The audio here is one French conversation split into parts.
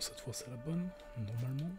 cette fois c'est la bonne, normalement.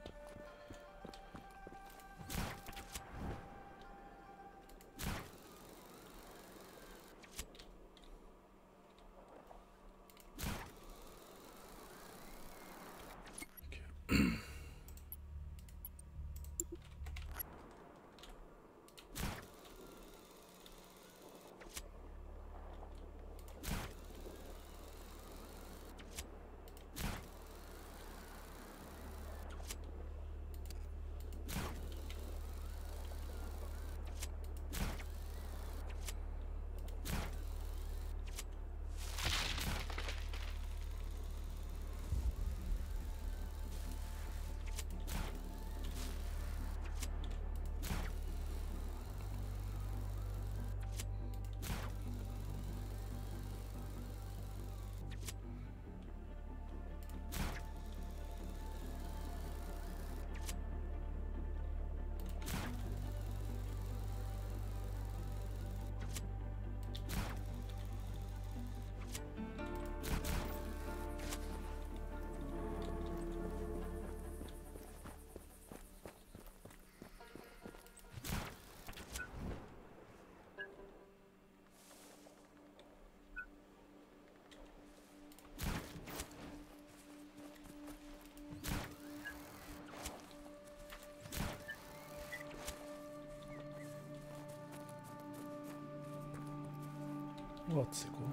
What, c'est quoi?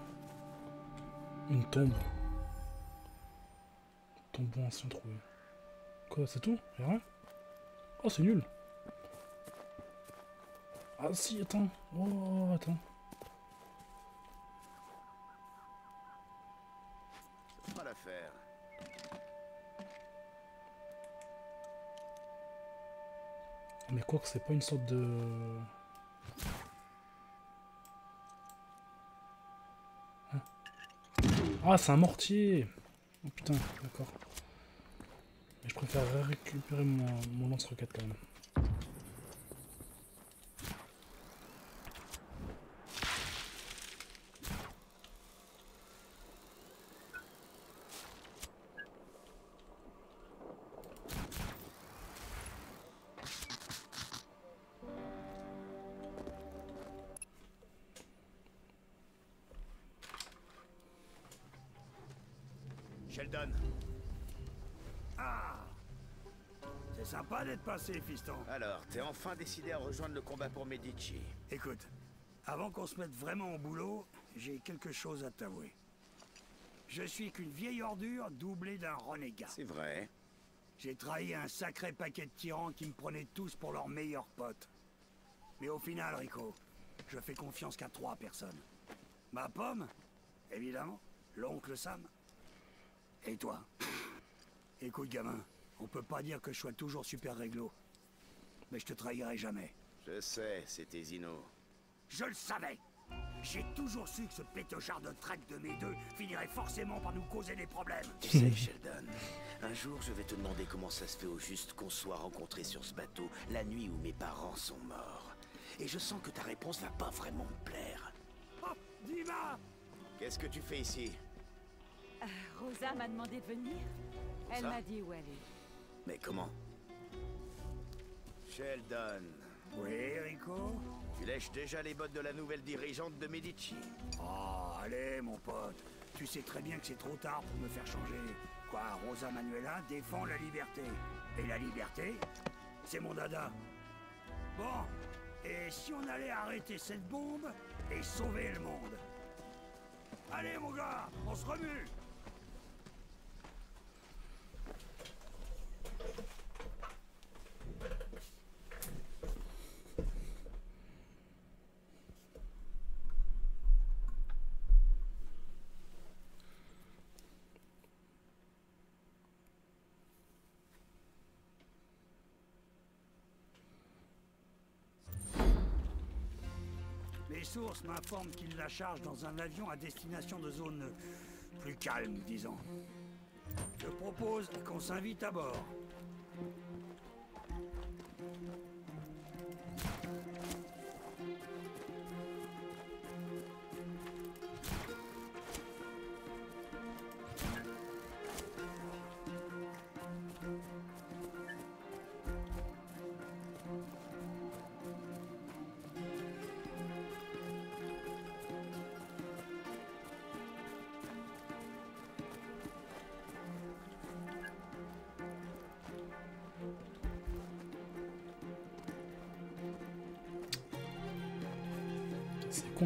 Une tombe. Tombeau ancien trouvé. Quoi, c'est tout? Y'a rien? Oh, c'est nul Ah si, attends. Oh, attends. Pas l'affaire. Mais quoi que c'est pas une sorte de... Ah, c'est un mortier Oh putain, d'accord. Mais je préfère récupérer mon, mon lance-roquette quand même. Passé, fiston. Alors, t'es enfin décidé à rejoindre le combat pour Medici. Écoute, avant qu'on se mette vraiment au boulot, j'ai quelque chose à t'avouer. Je suis qu'une vieille ordure doublée d'un renégat. C'est vrai. J'ai trahi un sacré paquet de tyrans qui me prenaient tous pour leurs meilleurs potes. Mais au final, Rico, je fais confiance qu'à trois personnes. Ma pomme, évidemment, l'oncle Sam, et toi? Écoute, gamin, on peut pas dire que je sois toujours super réglo. Mais je te trahirai jamais. Je sais, c'était Zino. Je le savais J'ai toujours su que ce pétochard de traite de mes deux finirait forcément par nous causer des problèmes. Tu sais, Sheldon, un jour je vais te demander comment ça se fait au juste qu'on soit rencontrés sur ce bateau la nuit où mes parents sont morts. Et je sens que ta réponse va pas vraiment me plaire. Oh, Dima Qu'est-ce que tu fais ici? Euh, Rosa m'a demandé de venir. Elle m'a dit où elle est. Mais comment Sheldon, Oui, Rico tu lèches déjà les bottes de la nouvelle dirigeante de Medici. Oh, allez, mon pote. Tu sais très bien que c'est trop tard pour me faire changer. Quoi, Rosa Manuela défend la liberté. Et la liberté, c'est mon dada. Bon, et si on allait arrêter cette bombe et sauver le monde? Allez, mon gars, on se remue Les sources m'informent qu'il la charge dans un avion à destination de zone plus calme, disons. Je propose qu'on s'invite à bord.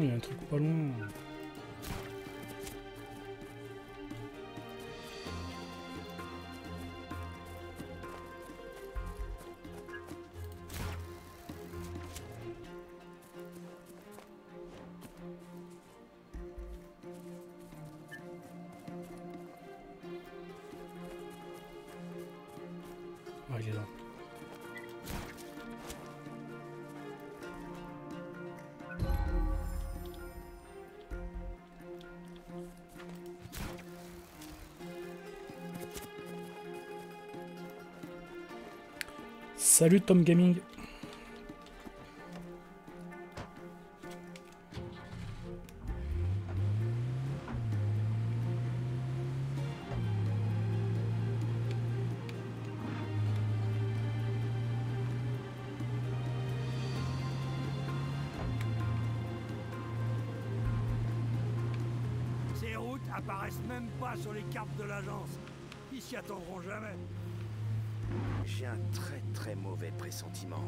il y a un truc pas loin. Salut Tom Gaming. pressentiment.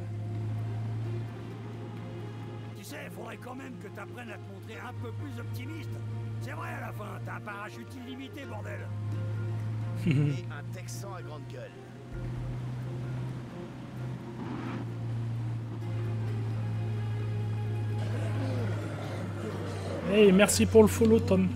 Tu sais, faudrait quand même que t'apprennes à te montrer un peu plus optimiste. C'est vrai, à la fin, t'as un parachute illimité, bordel. Et un Texan à grande gueule. Hey, merci pour le follow, Tom.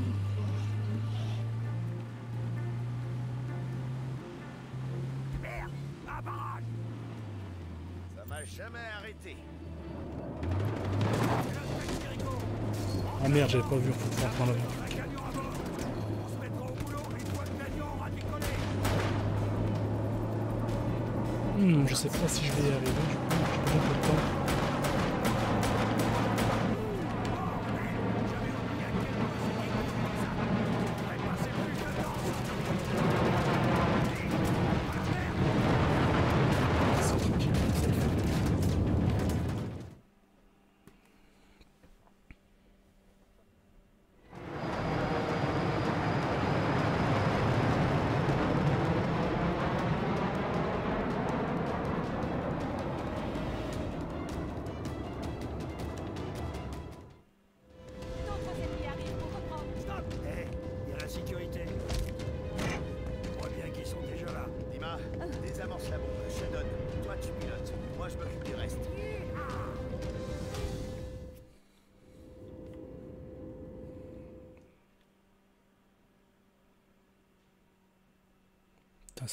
j'avais pas vu en fait,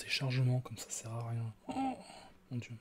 ces chargements, comme ça sert à rien. Oh, mon dieu.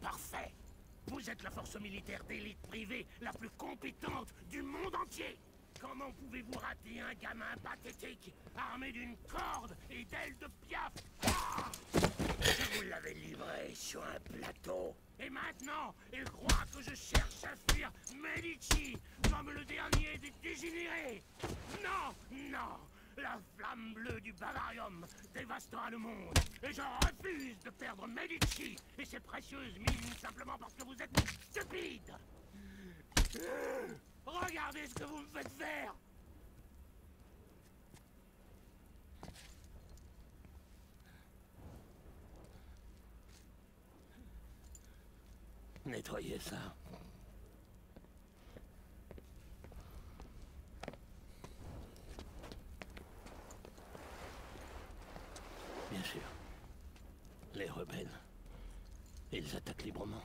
Parfait. Vous êtes la force militaire d'élite privée la plus compétente du monde entier. Comment pouvez-vous rater un gamin pathétique, armé d'une corde et d'ailes de piaf? Ah Je vous l'avais livré sur un plateau. Et maintenant, il croit que je cherche à fuir Medici, comme le dernier des dégénérés. Non, non la flamme bleue du Bavarium dévastera le monde. Et je refuse de perdre Medici et ses précieuses mines simplement parce que vous êtes stupide. Regardez ce que vous me faites faire. Nettoyez ça. Bien sûr. Les rebelles. Ils attaquent librement.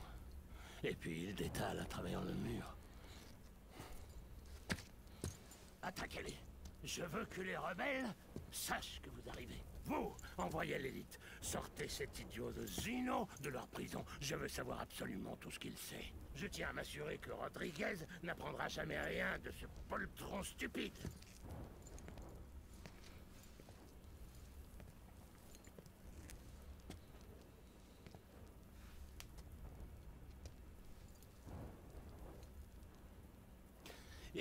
Détalent à travers le mur. Attaquez-les. Je veux que les rebelles sachent que vous arrivez. Vous, envoyez l'élite. Sortez cet idiot de Zino de leur prison. Je veux savoir absolument tout ce qu'il sait. Je tiens à m'assurer que Rodriguez n'apprendra jamais rien de ce poltron stupide.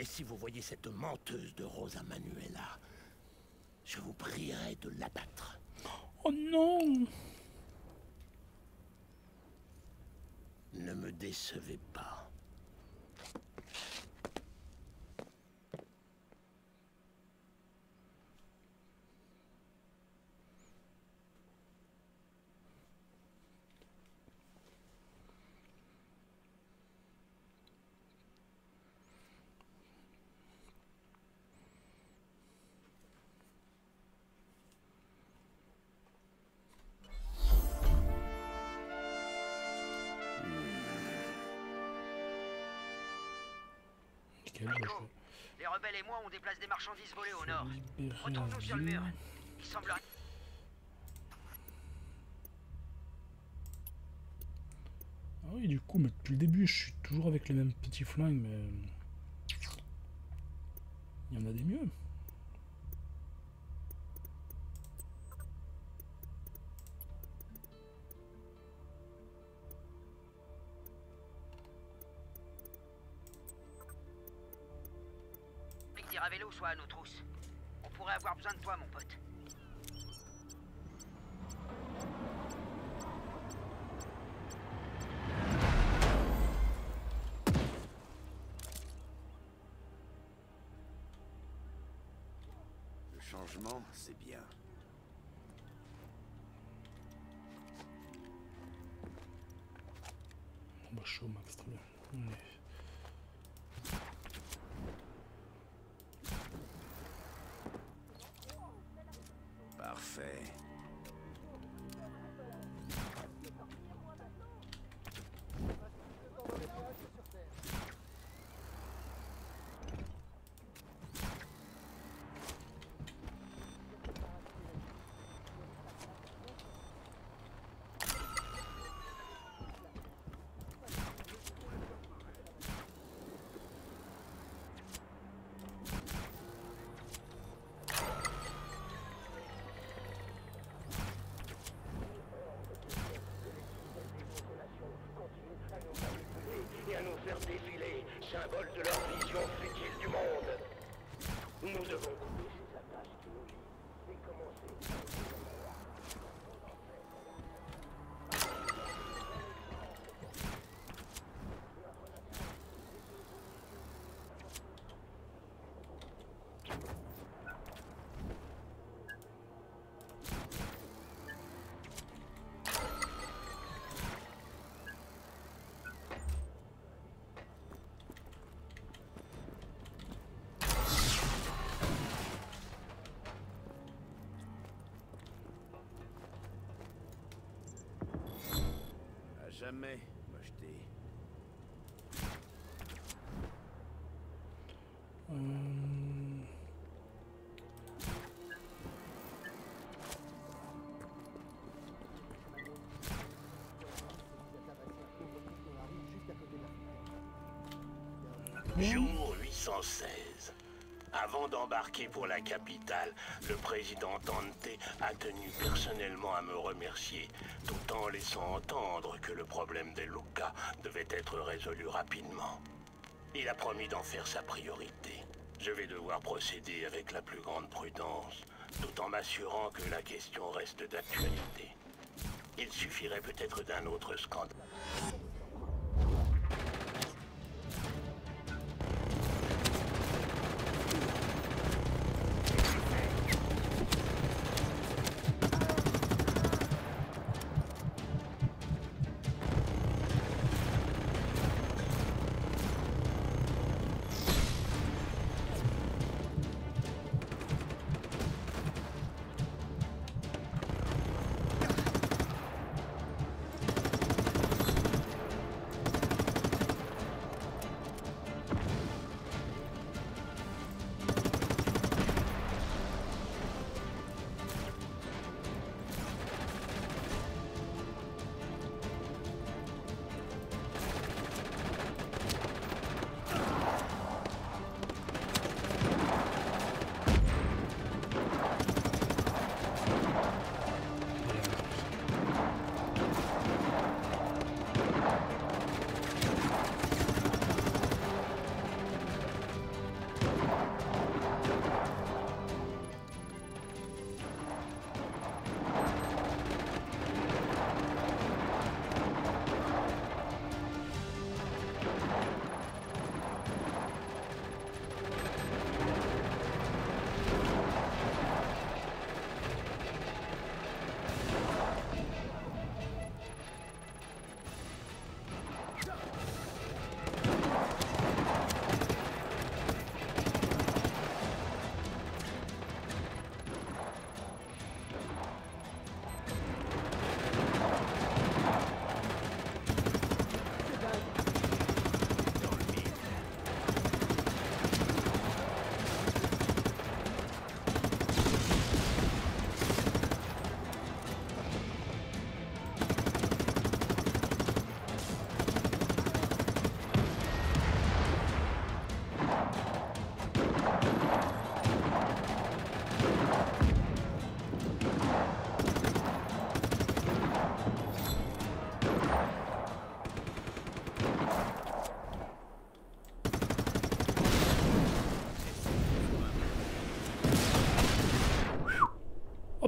Si vous voyez cette menteuse de Rosa Manuela, je vous prierai de l'abattre. Oh non Ne me décevez pas. Nickel, Rico, les rebelles et moi, on déplace des marchandises volées au nord. Retournons sur le mur. Il semblerait... Ah oui, du coup, mais depuis le début, je suis toujours avec les mêmes petits flingues, mais... Il y en a des mieux. Soit à nos trousses. On pourrait avoir besoin de toi, mon pote. Le changement, c'est bien. Bon, bah, au max, très bien. Allez. faire défiler, symbole de leur vision futile du monde. Nous devons jamais m'acheter. Euh... Jour 816. Avant d'embarquer pour la capitale, le président Dante a tenu personnellement à me remercier, tout en laissant entendre que le problème des Lucas devait être résolu rapidement. Il a promis d'en faire sa priorité. Je vais devoir procéder avec la plus grande prudence, tout en m'assurant que la question reste d'actualité. Il suffirait peut-être d'un autre scandale.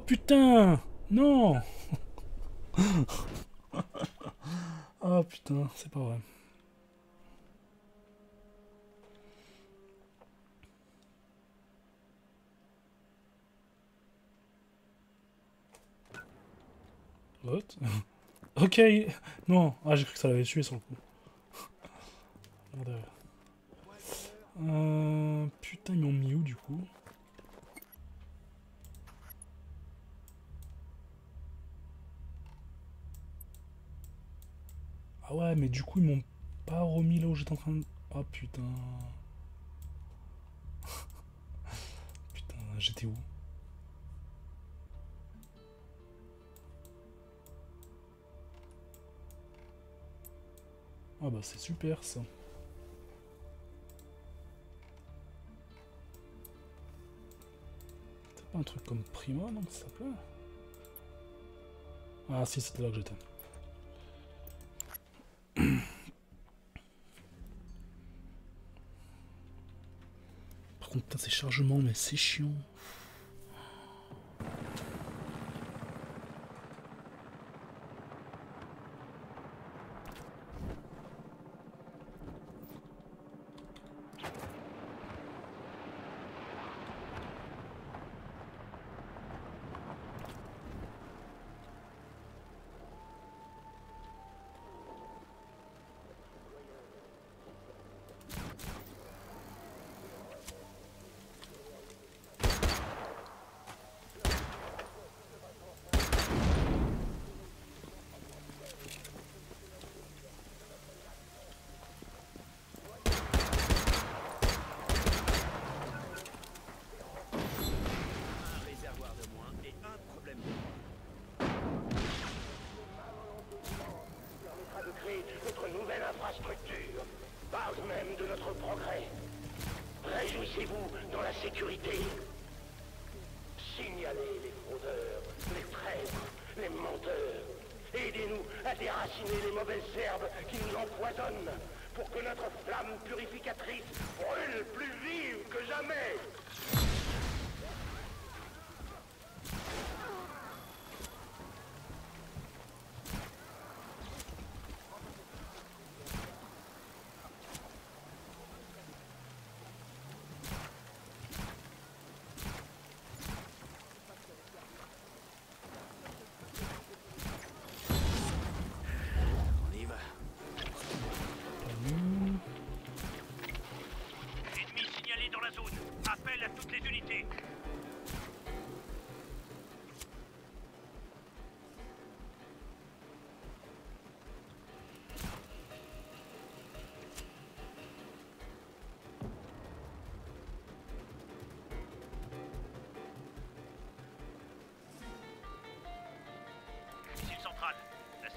Putain. Non. Oh putain, c'est pas vrai. What? Ok Non. Ah j'ai cru que ça l'avait tué sur le coup. Euh, putain ils m'ont mis où du coup? Ouais, mais du coup, ils m'ont pas remis là où j'étais en train de... Oh putain. putain, j'étais où? Ah bah c'est super ça. C'est pas un truc comme Prima, non, ça s'appelait Ah si, c'était là que j'étais. Putain, ces chargements, mais c'est chiant. Qui nous empoisonnent pour que notre flamme purificatrice brûle plus vive que jamais.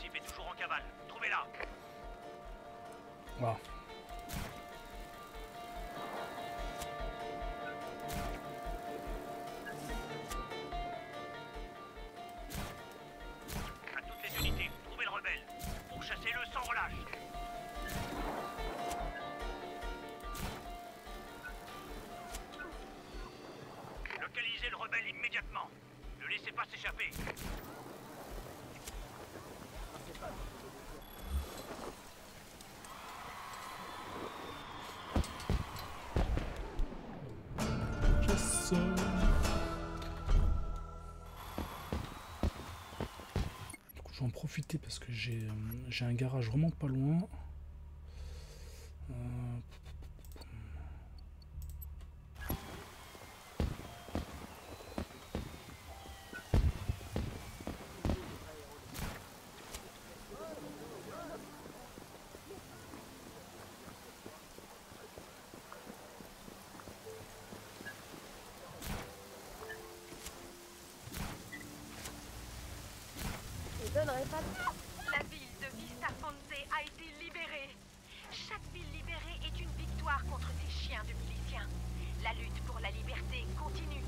Cible est toujours en cavale. Trouvez-la. Voilà. À toutes les unités, trouvez le rebelle. Pourchassez-le sans relâche. Localisez le rebelle immédiatement. Ne laissez pas s'échapper. En profiter parce que j'ai euh, j'ai un garage vraiment pas loin. Euh, La ville de Vista Fonte a été libérée. Chaque ville libérée est une victoire contre ces chiens de miliciens. La lutte pour la liberté continue.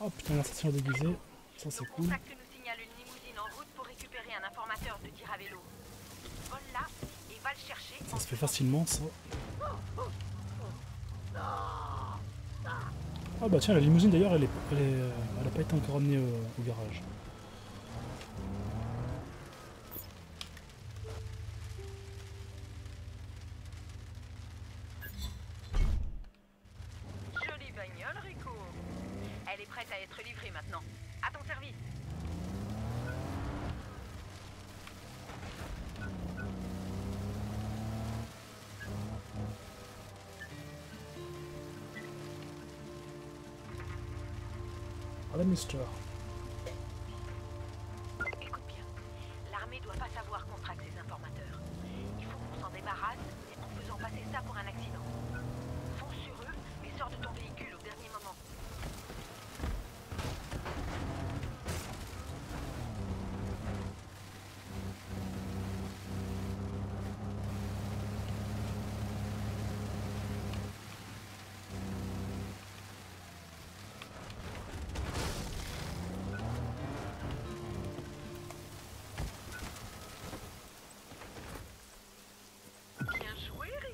Oh putain, l'assassin déguisé. Ça c'est cool. contacts nous signalent une limousine en route pour récupérer un informateur de Tiravello. Vole-la et va le chercher. Ça se fait facilement ça. Ah bah tiens, la limousine d'ailleurs, elle, est, elle, est, euh, elle a pas été encore amenée au, au garage. Maintenant. À ton service. Voilà, mister.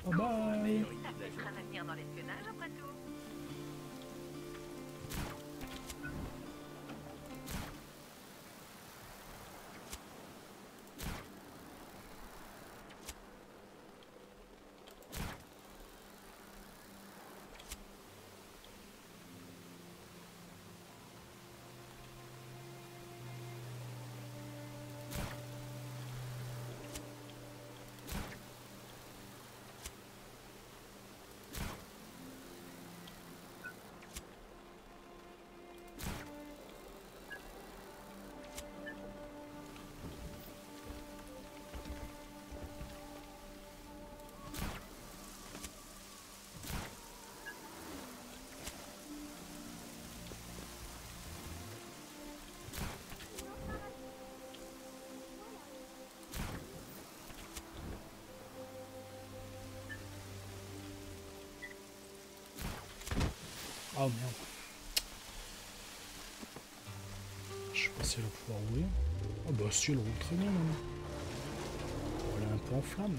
Bye-bye. Ah merde. Je sais pas si elle va pouvoir rouler. Ah bah si elle roule très bien même. Elle est un peu en flamme.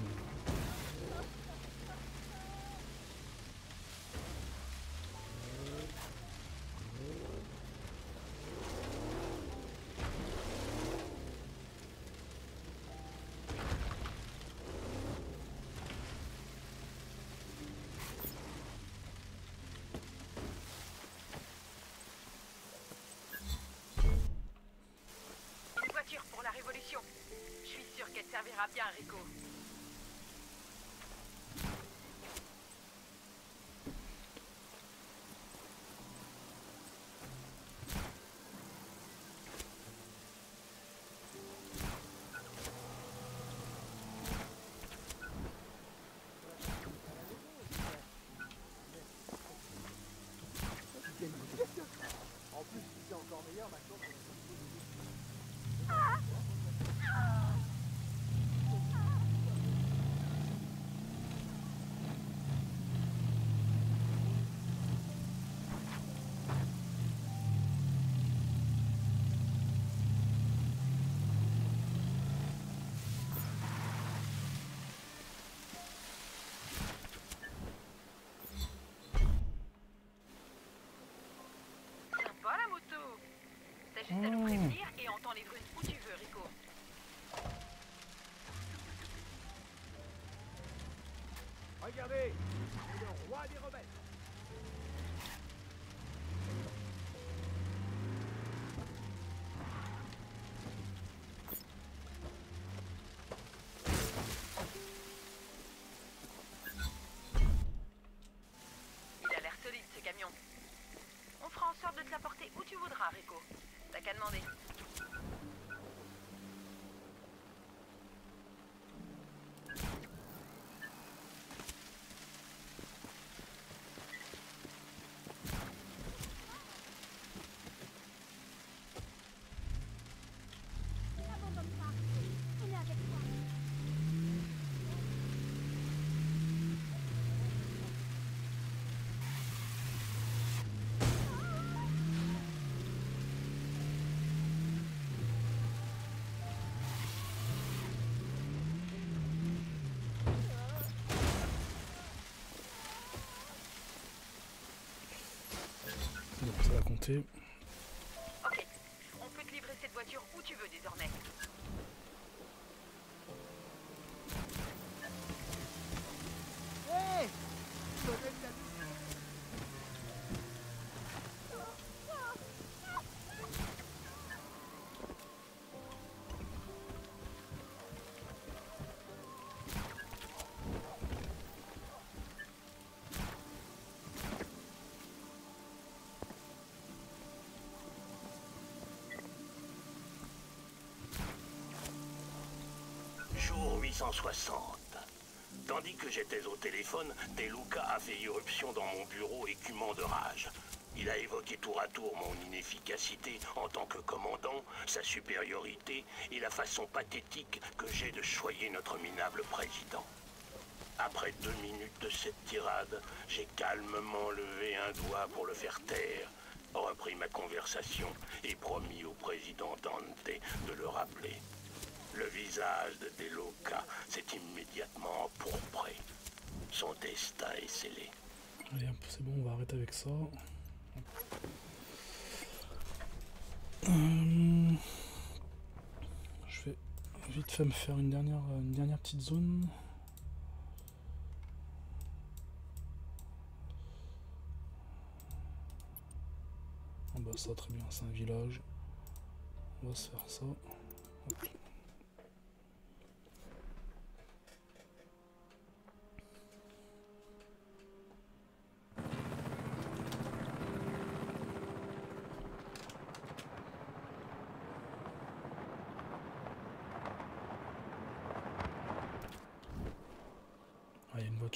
Juste à nous prévenir et t'en livre une où tu veux, Rico. Regardez C'est le roi des rebelles Bon, Jour 860. Tandis que j'étais au téléphone, Deluca a fait irruption dans mon bureau écumant de rage. Il a évoqué tour à tour mon inefficacité en tant que commandant, sa supériorité et la façon pathétique que j'ai de choyer notre minable président. Après deux minutes de cette tirade, j'ai calmement levé un doigt pour le faire taire, repris ma conversation et promis au président Dante de le rappeler. Le visage de Deloca s'est immédiatement empourpré. Son destin est scellé. Allez, c'est bon, on va arrêter avec ça. Euh, je vais vite fait me faire une dernière, une dernière petite zone. Ah bah ça très bien, c'est un village. On va se faire ça.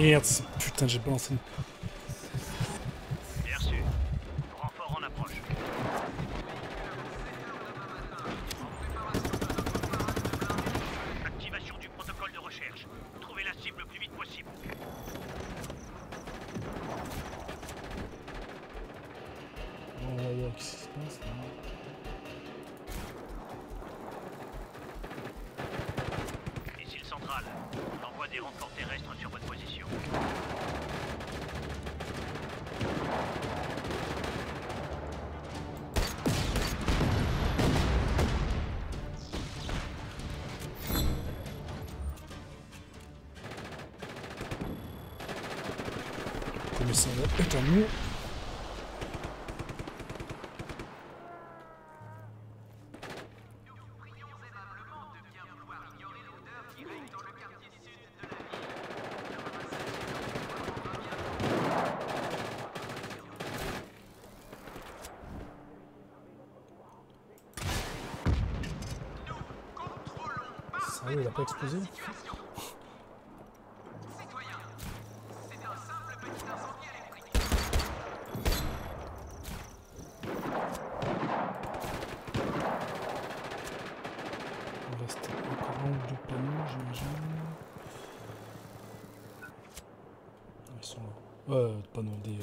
Merde, putain, j'ai balancé une... On reste encore un ou deux panneaux, j'imagine. Ils sont là. Euh, des.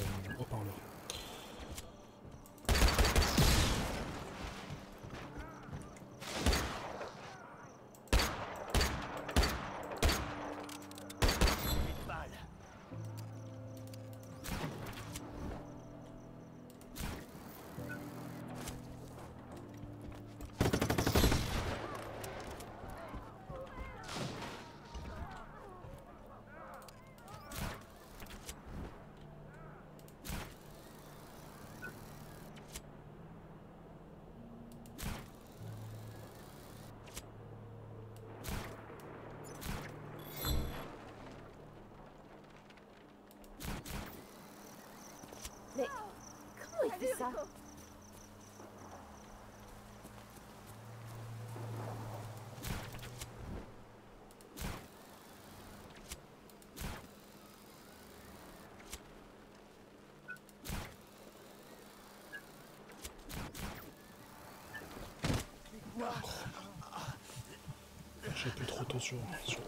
J'ai plus trop attention sur, sur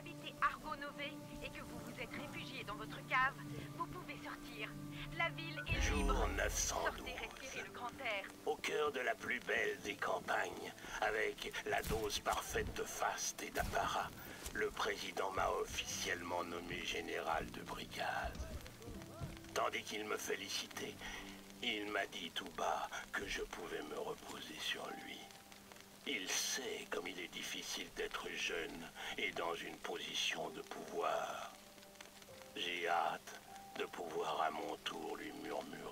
habitez Argo Nové et que vous vous êtes réfugié dans votre cave, vous pouvez sortir. La ville est Jour libre. 912. Sortez respirer le grand air. Au cœur de la plus belle des campagnes, avec la dose parfaite de faste et d'apparat, le président m'a officiellement nommé général de brigade. Tandis qu'il me félicitait, il m'a dit tout bas que je pouvais me reposer sur lui. Il sait comme il est difficile d'être jeune et dans une position de pouvoir. J'ai hâte de pouvoir à mon tour lui murmurer.